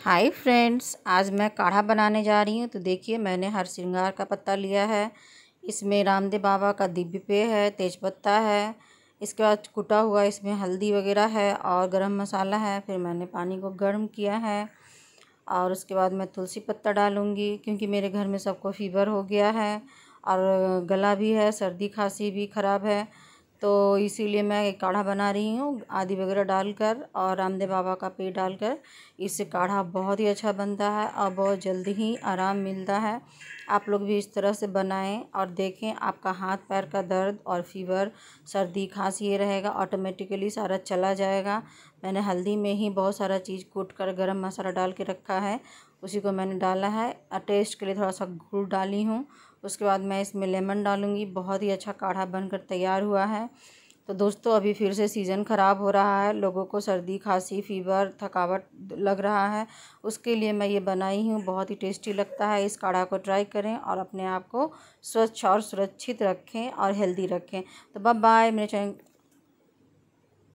Hi friends आज मैं काढ़ा बनाने जा रही हूँ। तो देखिए, मैंने हर श्रृंगार का पत्ता लिया है। इसमें रामदेव बाबा का दिव्य पेय है तेज़पत्ता है। इसके बाद कुटा हुआ इसमें हल्दी वगैरह है और गरम मसाला है। फिर मैंने पानी को गर्म किया है और उसके बाद मैं तुलसी पत्ता डालूँगी क्योंकि मेरे घर में सबको फीवर हो गया है और गला भी है, सर्दी खांसी भी ख़राब है। तो इसीलिए मैं काढ़ा बना रही हूँ, आदि वगैरह डालकर और रामदेव बाबा का पेय डालकर इससे काढ़ा बहुत ही अच्छा बनता है और बहुत जल्दी ही आराम मिलता है। आप लोग भी इस तरह से बनाएँ और देखें आपका हाथ पैर का दर्द और फीवर, सर्दी, खांसी ये रहेगा ऑटोमेटिकली सारा चला जाएगा। मैंने हल्दी में ही बहुत सारा चीज़ कूट कर गर्म मसाला डाल के रखा है, उसी को मैंने डाला है। टेस्ट के लिए थोड़ा सा गुड़ डाली हूँ उसके बाद मैं इसमें लेमन डालूँगी। बहुत ही अच्छा काढ़ा बनकर तैयार हुआ है। तो दोस्तों, अभी फिर से सीज़न ख़राब हो रहा है। लोगों को सर्दी, खांसी, फीवर, थकावट लग रहा है। उसके लिए मैं ये बनाई हूँ। बहुत ही टेस्टी लगता है। इस काढ़ा को ट्राई करें और अपने आप को स्वच्छ और सुरक्षित रखें और हेल्दी रखें। तो बाय बाय मेरे चैनल